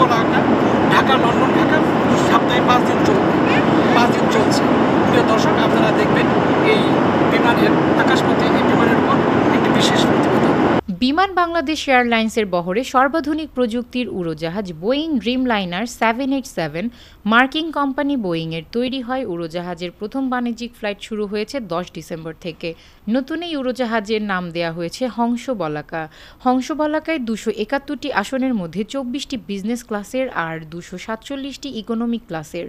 বলাকা Dhaka, London, Dhaka, সপ্তাহে পাঁচ দিন চলবে। পাঁচ দিন চলছে। প্রিয় দর্শক, আপনারা দেখবেন এই বিমানের আকাশপথে এই বিমানের উপর একটি বিশেষ প্রতিবেদন বিমান বাংলাদেশ এয়ারলাইন্সের বহরে সর্বাধুনিক প্রযুক্তির উড়োজাহাজ Boeing Dreamliner seven eight seven marking company বোয়িংয়ের তৈরি হয় উড়োজাহাজের প্রথম বাণিজ্যিক ফ্লাইট শুরু হয়েছে দশ ডিসেম্বর থেকে। নতুন এই উড়োজাহাজের নাম দেয়া হয়েছে হংস বলাকা হংস বলাকায় দুশো একাত্তরটি আসনের মধ্যে চব্বিশটি বিজনেস ক্লাসের আর দুশো সাতচল্লিশটি ইকোনমিক ক্লাসের।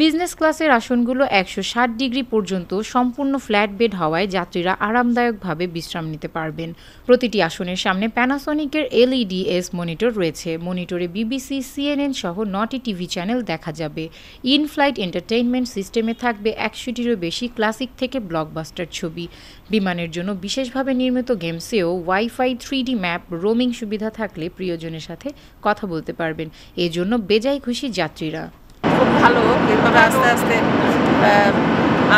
বিজনেস ক্লাসের আসনগুলো একশো ষাট ডিগ্রি পর্যন্ত সম্পূর্ণ ফ্ল্যাট বেড হওয়ায় যাত্রীরা আরামদায়কভাবে বিশ্রাম নিতে পারবেন। প্রতিটি আসনের সামনে প্যানাসনিকের এলইডি এস মনিটর রয়েছে। মনিটরে বিবিসি সিএনএন সহ নটি টিভি চ্যানেল দেখা যাবে। ইন ফ্লাইট এন্টারটেইনমেন্ট সিস্টেমে থাকবে একশোটিরও বেশি ক্লাসিক থেকে ব্লকবাস্টার ছবি। বিমানের জন্য বিশেষভাবে নির্মিত গেমসেও wifi three D map roaming সুবিধা থাকলে প্রিয়জনের সাথে কথা বলতে পারবেন। এজন্য বেজায় খুশি যাত্রীরা। খুব ভালো। এরপরে আস্তে আস্তে আহ,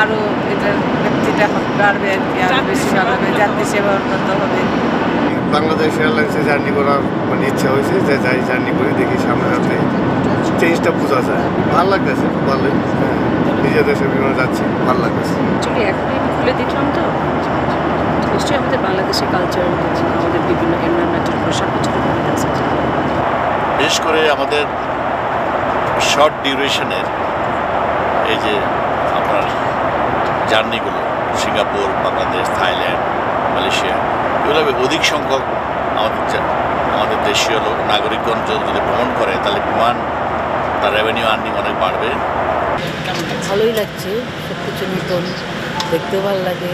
আরও এটার ব্যক্তিটা বাড়বে আর কি আরও বেশি ভালো হবে যাত্রী সেবা উন্নত হবে। বাংলাদেশ এয়ারলাইন্সে জার্নি করার মানে ইচ্ছা হয়েছে যে যাই জার্নি করে দেখি সামনে যাতে চেঞ্জটা বোঝা যায়। ভালো লাগতেছে খুব ভালোই। হ্যাঁ, নিজের দেশের বিমানে যাচ্ছি ভালো লাগতেছে। আমি খুলে দেখলাম তো। নিশ্চয়ই আমাদের বাংলাদেশের কালচার আমাদের বিভিন্ন উপরে আছে। বিশেষ করে আমাদের শর্ট ডিউরেশনের এই যে আপনার জার্নিগুলো সিঙ্গাপুর বাংলাদেশ থাইল্যান্ড মালয়েশিয়া এগুলো অধিক সংখ্যক আমাদের আমাদের দেশীয় লোক, নাগরিকগণ যদি ভ্রমণ করে, তাহলে বিমান, তার রেভিনিউ আর্নিং অনেক বাড়বে। ভালোই লাগছে সব কিছু নতুন, দেখতেও ভালো লাগে।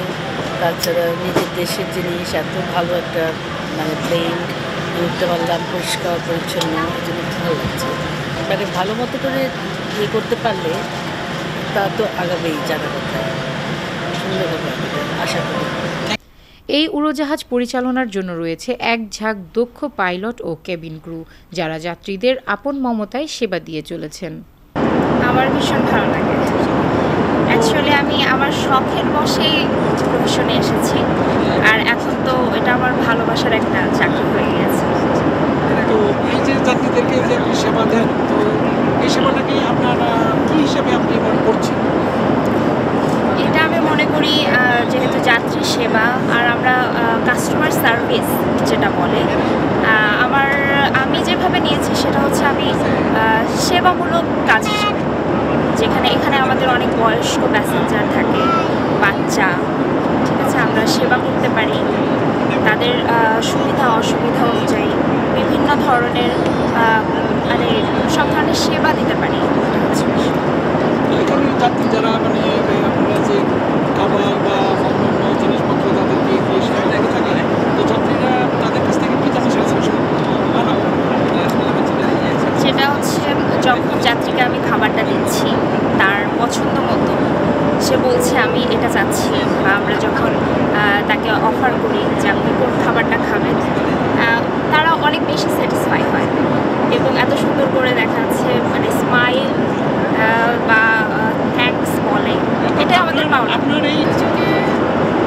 তাছাড়া নিজের দেশের জিনিস, এত ভালো একটা মানে প্লেন উঠতে পারলাম, পরিষ্কার, পরিচ্ছন্ন জন্য ভালো লাগছে। মানে ভালো মতো করে ইয়ে করতে পারলে, তা তো আগাবেই জানা কথা। সুন্দর আশা করি। এই উড়োজাহাজ পরিচালনার জন্য রয়েছে এক ঝাঁক দক্ষ পাইলট ও কেবিন ক্রু যারা যাত্রীদের আপন মমতায় সেবা দিয়ে চলেছেন। আমার ভীষণ ভালো লাগে। অ্যাকচুয়ালি আমি আমার শখের বসেই প্রফেশনে এসেছি আর এখন তো এটা আমার ভালোবাসার একটা চাকরি হয়ে গেছে তো এই যে যাত্রীদেরকে যে আপনি সেবা দেন তো এই সেবাটাকে আপনার কি হিসেবে আপনি মনে করছেন এটা আমি মনে করি আহ, যেহেতু যাত্রী সেবা আর আমরা কাস্টমার সার্ভিস যেটা বলে আমার, আমি যেভাবে নিয়েছি সেটা হচ্ছে আমি সেবামূলক কাজ যেখানে, এখানে আমাদের অনেক বয়স্ক প্যাসেঞ্জার থাকে, বাচ্চা, ঠিক আছে? আমরা সেবা করতে পারি। তাদের সুবিধা, অসুবিধা অনুযায়ী বিভিন্ন ধরনের মানে সব ধরনের সেবা দিতে পারি। যারা মানে যে খাবার বা অন্যান্য জিনিসপত্র তাদেরকে দিয়ে সেবা করে থাকে তো যাত্রীরা তাদের কাছ থেকে কি জানিস মানাবো সেটা হচ্ছে যখন যাত্রীকে আমি খাবারটা দিচ্ছি তার পছন্দ মতো সে বলছে আমি এটা চাচ্ছি বা আমরা যখন আহ, তাকে অফার করি যে আপনি কোন খাবারটা খাবেন আহ, তারা অনেক বেশি স্যাটিসফাই হয় এবং এত সুন্দর করে দেখা যাচ্ছে মানে স্মাইল বা থ্যাঙ্কস বলে এটা আমাদের পাওনা আপনার এই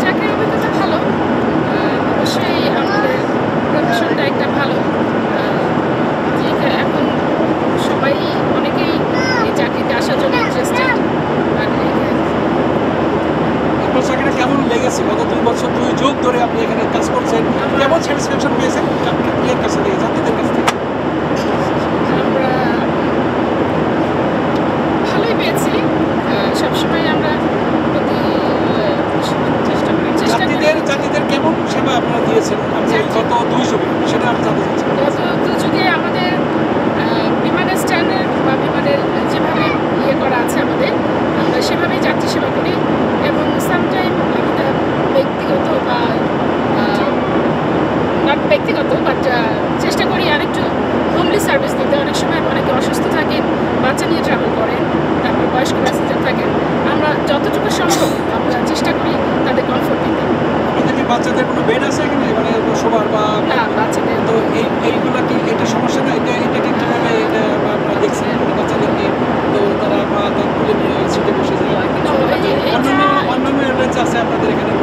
চাকরির অভিজ্ঞতা ভালো আহ, অবশ্যই আমাদের প্রফেশনটা একটা ভালো আহ, যে এখন সবাই অনেকেই এই চাকরিতে আসার জন্য ইন্টারেস্টেড আপনার চাকরিটা কেমন লেগেছে? গত দুই বছর দুই যুগ ধরে আপনি এখানে কাজ করছেন। কেমন স্যাটিসফ্যাকশন পেয়েছেন? ইয়ের কাছে থেকে যাত্রীদের কাছ থেকে? আমরা ভালোই পেয়েছি। সবসময় আমরা চেষ্টা করি যাত্রীদের যাত্রীদের কেমন সেবা আপনারা দিয়েছেন? আপনি গত দুই যুগে সেটা আমি জানতে really good.